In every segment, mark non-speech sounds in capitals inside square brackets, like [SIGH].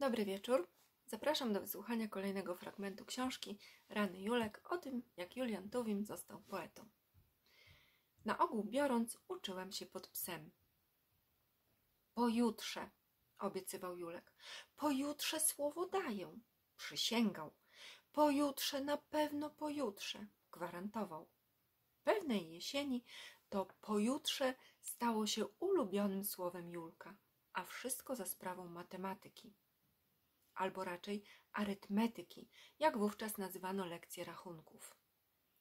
Dobry wieczór. Zapraszam do wysłuchania kolejnego fragmentu książki Rany Julek o tym, jak Julian Tuwim został poetą. Na ogół biorąc, uczyłem się pod psem. Pojutrze, obiecywał Julek. Pojutrze słowo daję. Przysięgał. Pojutrze, na pewno pojutrze, gwarantował. Pewnej jesieni to pojutrze stało się ulubionym słowem Julka, a wszystko za sprawą matematyki albo raczej arytmetyki, jak wówczas nazywano lekcje rachunków.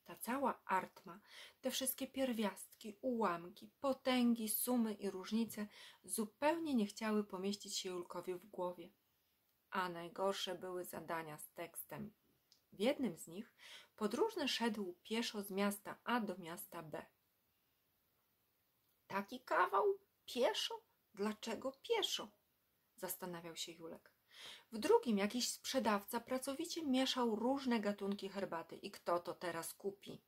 Ta cała artma, te wszystkie pierwiastki, ułamki, potęgi, sumy i różnice zupełnie nie chciały pomieścić się Julkowi w głowie. A najgorsze były zadania z tekstem. W jednym z nich podróżny szedł pieszo z miasta A do miasta B. Taki kawał? Pieszo? Dlaczego pieszo? Zastanawiał się Julek. W drugim jakiś sprzedawca pracowicie mieszał różne gatunki herbaty i kto to teraz kupi?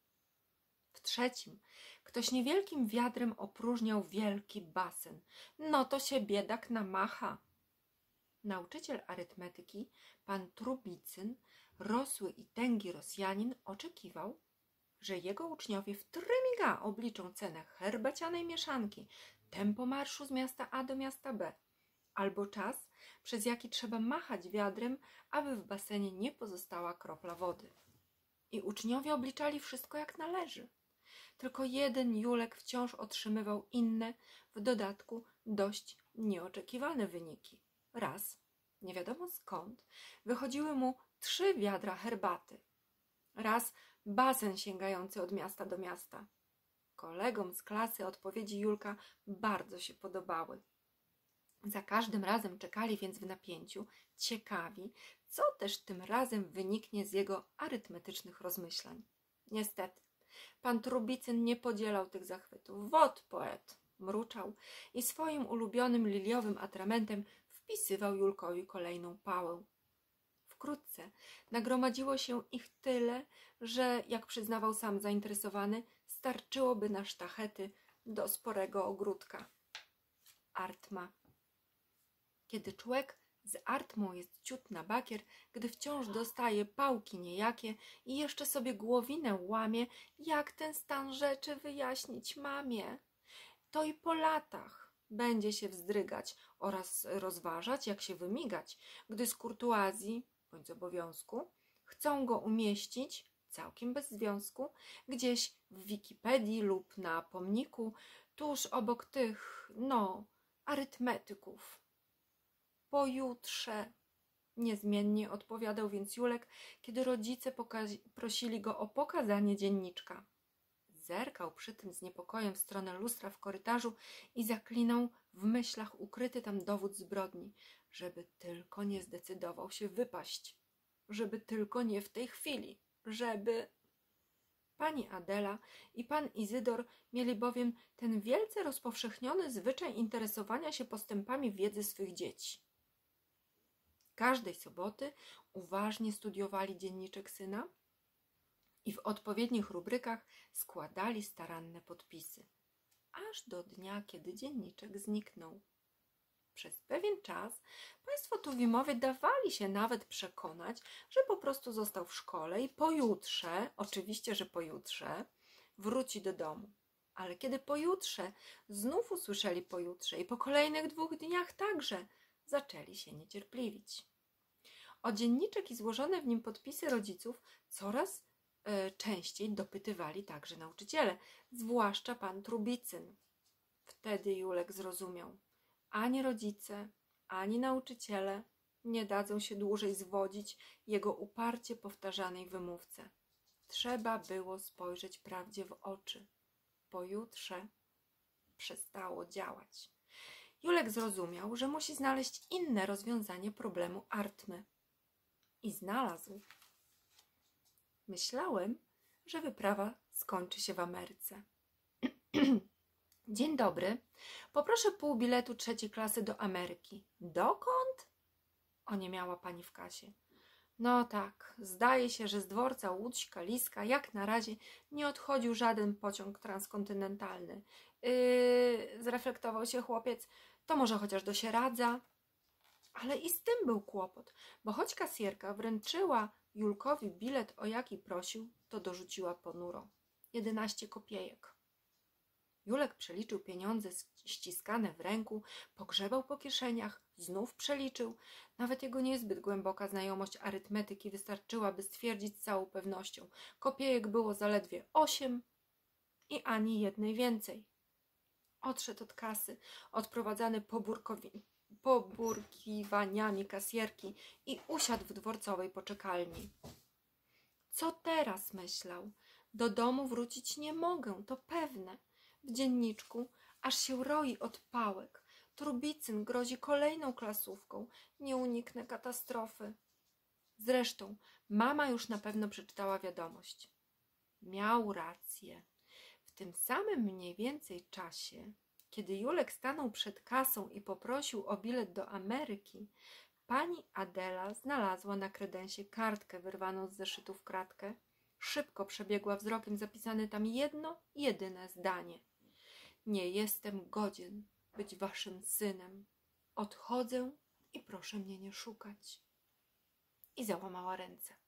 W trzecim ktoś niewielkim wiadrem opróżniał wielki basen. No to się biedak namacha. Nauczyciel arytmetyki, pan Trubicyn, rosły i tęgi Rosjanin, oczekiwał, że jego uczniowie w trymiga obliczą cenę herbacianej mieszanki, tempo marszu z miasta A do miasta B, albo czas, przez jaki trzeba machać wiadrem, aby w basenie nie pozostała kropla wody. I uczniowie obliczali wszystko jak należy. Tylko jeden Julek wciąż otrzymywał inne, w dodatku dość nieoczekiwane wyniki. Raz, nie wiadomo skąd, wychodziły mu trzy wiadra herbaty. Raz basen sięgający od miasta do miasta. Kolegom z klasy odpowiedzi Julka bardzo się podobały. Za każdym razem czekali więc w napięciu, ciekawi, co też tym razem wyniknie z jego arytmetycznych rozmyślań. Niestety, pan Trubicyn nie podzielał tych zachwytów. Wod poet, mruczał i swoim ulubionym liliowym atramentem wpisywał Julkowi kolejną pałę. Wkrótce nagromadziło się ich tyle, że, jak przyznawał sam zainteresowany, starczyłoby na sztachety do sporego ogródka. Artma kiedy człowiek z artmą jest ciut na bakier, gdy wciąż dostaje pałki niejakie i jeszcze sobie głowinę łamie, jak ten stan rzeczy wyjaśnić mamie. To i po latach będzie się wzdrygać oraz rozważać, jak się wymigać, gdy z kurtuazji bądź z obowiązku chcą go umieścić całkiem bez związku gdzieś w Wikipedii lub na pomniku tuż obok tych, no, arytmetyków pojutrze. Niezmiennie odpowiadał więc Julek, kiedy rodzice prosili go o pokazanie dzienniczka. Zerkał przy tym z niepokojem w stronę lustra w korytarzu i zaklinał w myślach ukryty tam dowód zbrodni, żeby tylko nie zdecydował się wypaść, żeby tylko nie w tej chwili, żeby. Pani Adela i pan Izydor mieli bowiem ten wielce rozpowszechniony zwyczaj interesowania się postępami wiedzy swych dzieci każdej soboty uważnie studiowali dzienniczek syna i w odpowiednich rubrykach składali staranne podpisy, aż do dnia, kiedy dzienniczek zniknął. Przez pewien czas państwo Tuwimowie dawali się nawet przekonać, że po prostu został w szkole i pojutrze, oczywiście, że pojutrze, wróci do domu. Ale kiedy pojutrze znów usłyszeli pojutrze i po kolejnych dwóch dniach także, zaczęli się niecierpliwić. O dzienniczek i złożone w nim podpisy rodziców coraz e, częściej dopytywali także nauczyciele, zwłaszcza pan Trubicyn. Wtedy Julek zrozumiał. Ani rodzice, ani nauczyciele nie dadzą się dłużej zwodzić jego uparcie powtarzanej wymówce. Trzeba było spojrzeć prawdzie w oczy. Pojutrze przestało działać. Julek zrozumiał, że musi znaleźć inne rozwiązanie problemu Artmy i znalazł. Myślałem, że wyprawa skończy się w Ameryce. [CLEARS THROAT] Dzień dobry. Poproszę pół biletu trzeciej klasy do Ameryki. Dokąd? O nie miała pani w kasie. No tak, zdaje się, że z dworca Łódź Kaliska jak na razie nie odchodził żaden pociąg transkontynentalny. Yy, zreflektował się chłopiec. To może chociaż do Sieradza? Ale i z tym był kłopot, bo choć kasjerka wręczyła Julkowi bilet, o jaki prosił, to dorzuciła ponuro. Jedenaście kopiejek. Julek przeliczył pieniądze ściskane w ręku, pogrzebał po kieszeniach, znów przeliczył. Nawet jego niezbyt głęboka znajomość arytmetyki wystarczyła, by stwierdzić z całą pewnością. Kopiejek było zaledwie osiem i ani jednej więcej. Odszedł od kasy, odprowadzany poburkiwaniami kasjerki i usiadł w dworcowej poczekalni. Co teraz myślał? Do domu wrócić nie mogę, to pewne. W dzienniczku aż się roi od pałek. Trubicyn grozi kolejną klasówką. Nie uniknę katastrofy. Zresztą mama już na pewno przeczytała wiadomość. Miał rację. W tym samym mniej więcej czasie, kiedy Julek stanął przed kasą i poprosił o bilet do Ameryki, pani Adela znalazła na kredensie kartkę wyrwaną z zeszytu w kratkę. Szybko przebiegła wzrokiem zapisane tam jedno, jedyne zdanie. Nie jestem godzien być waszym synem. Odchodzę i proszę mnie nie szukać. I załamała ręce.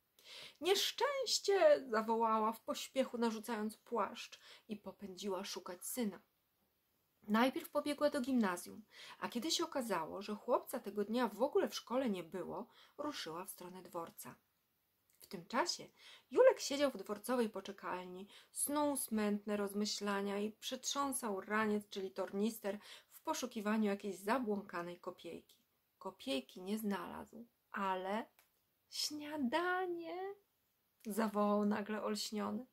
Nieszczęście! zawołała w pośpiechu, narzucając płaszcz i popędziła szukać syna. Najpierw pobiegła do gimnazjum, a kiedy się okazało, że chłopca tego dnia w ogóle w szkole nie było, ruszyła w stronę dworca. W tym czasie Julek siedział w dworcowej poczekalni, snuł smętne rozmyślania i przytrząsał raniec, czyli tornister, w poszukiwaniu jakiejś zabłąkanej kopiejki. Kopiejki nie znalazł, ale śniadanie! zawołał nagle olśniony.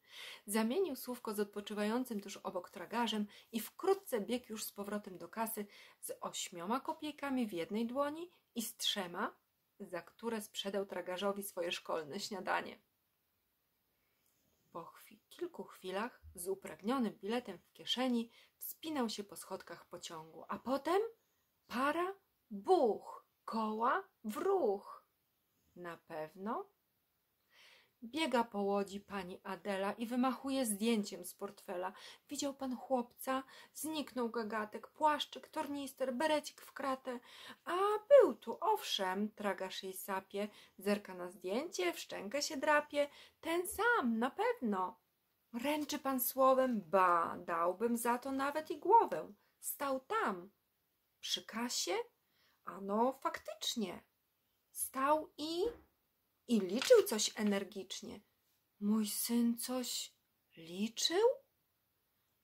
Zamienił słówko z odpoczywającym tuż obok tragarzem i wkrótce biegł już z powrotem do kasy z ośmioma kopiejkami w jednej dłoni i z trzema, za które sprzedał tragarzowi swoje szkolne śniadanie. Po kilku chwilach, z upragnionym biletem w kieszeni, wspinał się po schodkach pociągu, a potem para, buch, koła w ruch. Na pewno Biega po łodzi pani Adela i wymachuje zdjęciem z portfela. Widział pan chłopca? Zniknął gagatek, płaszczyk, tornister, berecik w kratę. A był tu, owszem, tragarz jej sapie. Zerka na zdjęcie, w szczękę się drapie. Ten sam, na pewno. Ręczy pan słowem, ba, dałbym za to nawet i głowę. Stał tam. Przy kasie? Ano, faktycznie. Stał i i liczył coś energicznie. Mój syn coś liczył?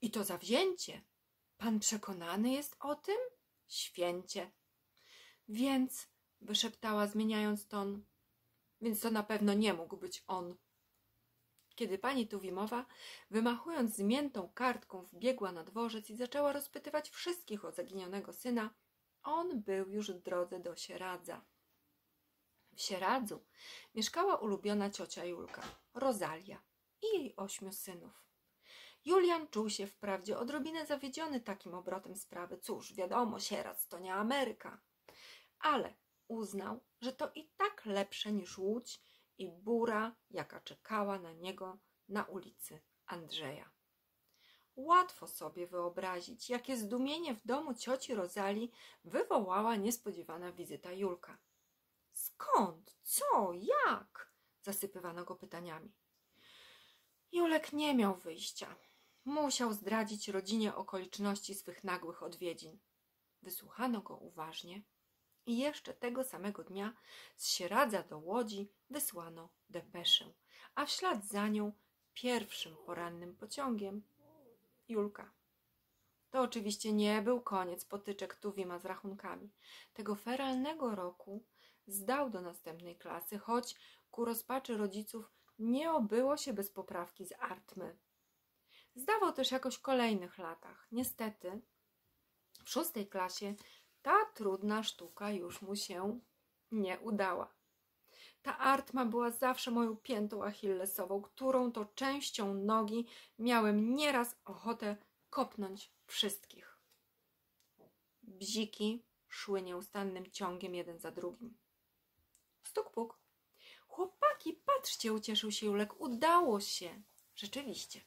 I to zawzięcie. Pan przekonany jest o tym? Święcie. Więc, wyszeptała zmieniając ton, więc to na pewno nie mógł być on. Kiedy pani Tuwimowa, wymachując zmiętą kartką, wbiegła na dworzec i zaczęła rozpytywać wszystkich o zaginionego syna, on był już w drodze do Sieradza. W Sieradzu mieszkała ulubiona ciocia Julka, Rozalia i jej ośmiu synów. Julian czuł się wprawdzie odrobinę zawiedziony takim obrotem sprawy. Cóż, wiadomo, Sieradz to nie Ameryka. Ale uznał, że to i tak lepsze niż łódź i bura, jaka czekała na niego na ulicy Andrzeja. Łatwo sobie wyobrazić, jakie zdumienie w domu cioci Rozali wywołała niespodziewana wizyta Julka. Skąd? Co? Jak? Zasypywano go pytaniami. Julek nie miał wyjścia. Musiał zdradzić rodzinie okoliczności swych nagłych odwiedzin. Wysłuchano go uważnie i jeszcze tego samego dnia z Sieradza do Łodzi wysłano depeszę, a w ślad za nią pierwszym porannym pociągiem Julka. To oczywiście nie był koniec potyczek Tuwima z rachunkami. Tego feralnego roku zdał do następnej klasy, choć ku rozpaczy rodziców nie obyło się bez poprawki z Artmy. Zdawał też jakoś w kolejnych latach. Niestety, w szóstej klasie ta trudna sztuka już mu się nie udała. Ta artma była zawsze moją piętą achillesową, którą to częścią nogi miałem nieraz ochotę kopnąć wszystkich. Bziki szły nieustannym ciągiem jeden za drugim. Stuk puk. Chłopaki, patrzcie, ucieszył się Julek. Udało się. Rzeczywiście.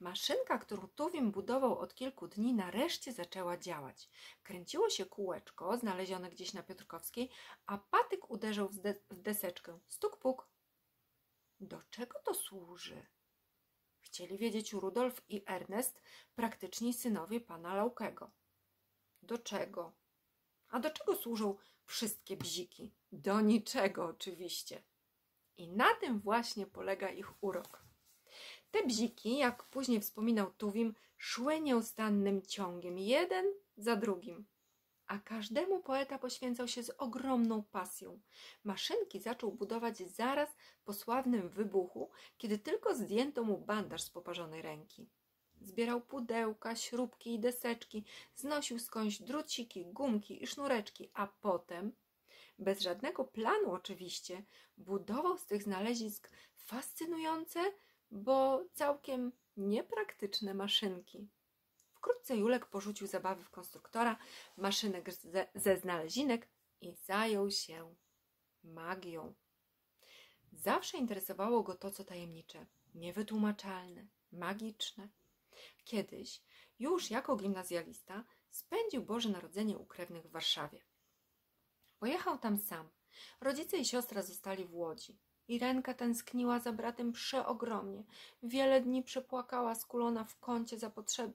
Maszynka, którą Tuwim budował od kilku dni, nareszcie zaczęła działać. Kręciło się kółeczko, znalezione gdzieś na Piotrkowskiej, a patyk uderzał w, de- w deseczkę. Stuk puk. Do czego to służy? Chcieli wiedzieć Rudolf i Ernest, praktyczni synowie pana Laukego. Do czego? A do czego służą wszystkie bziki? Do niczego oczywiście. I na tym właśnie polega ich urok. Te bziki, jak później wspominał Tuwim, szły nieustannym ciągiem, jeden za drugim. A każdemu poeta poświęcał się z ogromną pasją. Maszynki zaczął budować zaraz po sławnym wybuchu, kiedy tylko zdjęto mu bandaż z poparzonej ręki. Zbierał pudełka, śrubki i deseczki, znosił skądś druciki, gumki i sznureczki, a potem, bez żadnego planu oczywiście, budował z tych znalezisk fascynujące, bo całkiem niepraktyczne maszynki. Wkrótce Julek porzucił zabawy w konstruktora, maszynek ze, ze znalezinek i zajął się magią. Zawsze interesowało go to, co tajemnicze, niewytłumaczalne, magiczne. Kiedyś, już jako gimnazjalista, spędził Boże Narodzenie u krewnych w Warszawie. Pojechał tam sam. Rodzice i siostra zostali w Łodzi. Irenka tęskniła za bratem przeogromnie. Wiele dni przepłakała skulona w kącie za,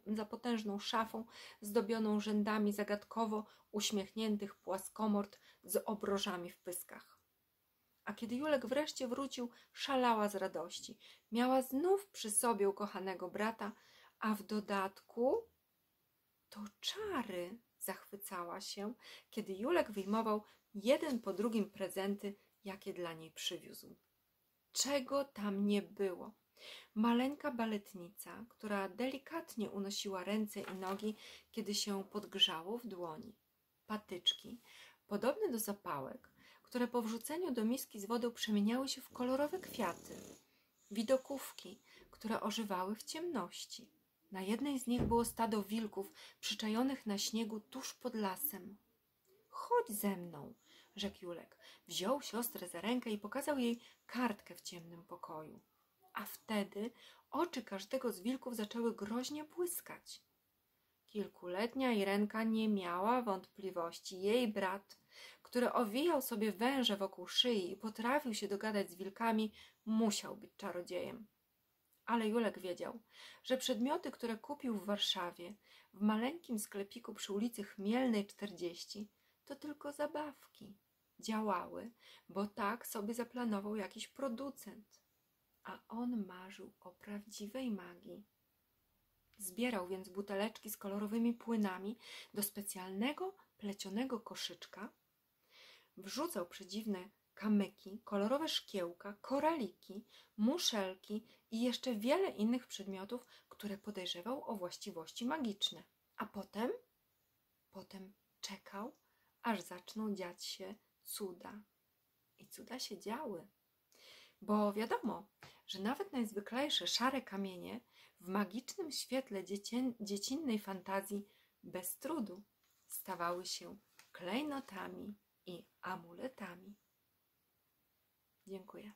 za potężną szafą, zdobioną rzędami zagadkowo uśmiechniętych płaskomord z obrożami w pyskach. A kiedy Julek wreszcie wrócił, szalała z radości. Miała znów przy sobie ukochanego brata, a w dodatku to czary, zachwycała się, kiedy Julek wyjmował jeden po drugim prezenty, jakie dla niej przywiózł. Czego tam nie było? Maleńka baletnica, która delikatnie unosiła ręce i nogi, kiedy się podgrzało w dłoni. Patyczki, podobne do zapałek, które po wrzuceniu do miski z wodą przemieniały się w kolorowe kwiaty. Widokówki, które ożywały w ciemności. Na jednej z nich było stado wilków przyczajonych na śniegu tuż pod lasem. Chodź ze mną, rzekł Julek. Wziął siostrę za rękę i pokazał jej kartkę w ciemnym pokoju. A wtedy oczy każdego z wilków zaczęły groźnie błyskać. Kilkuletnia Irenka nie miała wątpliwości. Jej brat, który owijał sobie węże wokół szyi i potrafił się dogadać z wilkami, musiał być czarodziejem. Ale Julek wiedział, że przedmioty, które kupił w Warszawie, w maleńkim sklepiku przy ulicy Chmielnej 40, to tylko zabawki. Działały, bo tak sobie zaplanował jakiś producent. A on marzył o prawdziwej magii. Zbierał więc buteleczki z kolorowymi płynami do specjalnego plecionego koszyczka, wrzucał przedziwne kamyki, kolorowe szkiełka, koraliki, muszelki i jeszcze wiele innych przedmiotów, które podejrzewał o właściwości magiczne. A potem, potem czekał, aż zaczną dziać się cuda. I cuda się działy. Bo wiadomo, że nawet najzwyklejsze szare kamienie w magicznym świetle dziecię- dziecinnej fantazji bez trudu stawały się klejnotami i amuletami. Dziękuję.